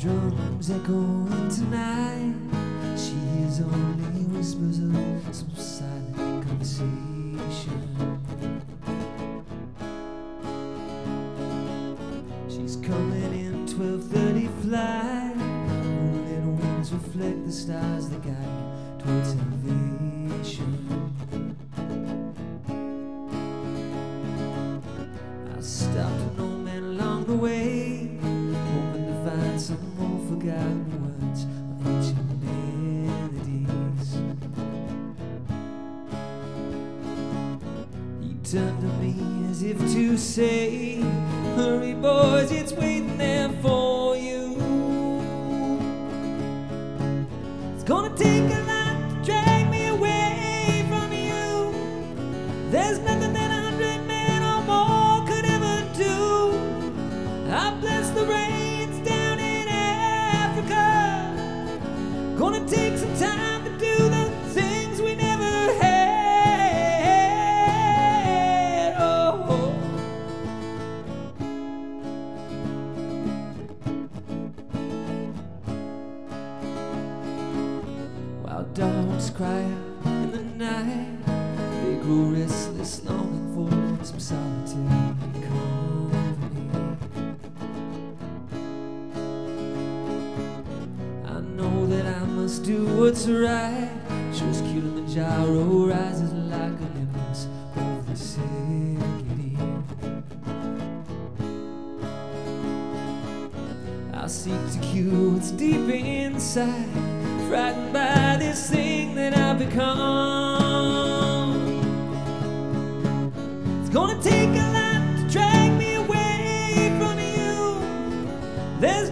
drums echoing tonight. She hears only whispers of some silent conversation. She's coming in 12:30 flight. Moonlit wings reflect the stars that guide towards elevation. I stopped an old man along the way, turned to me as if to say, Hurry, boys, it's waiting there for you. It's gonna take a While dogs cry out in the night, they grow restless, longing for some solitary company. I know that I must do what's right. Shows Kilimanjaro rises like a Olympus over the Serengeti. I seek to cure what's deep inside, frightened by this thing that I've become. It's gonna take a lot to drag me away from you. There's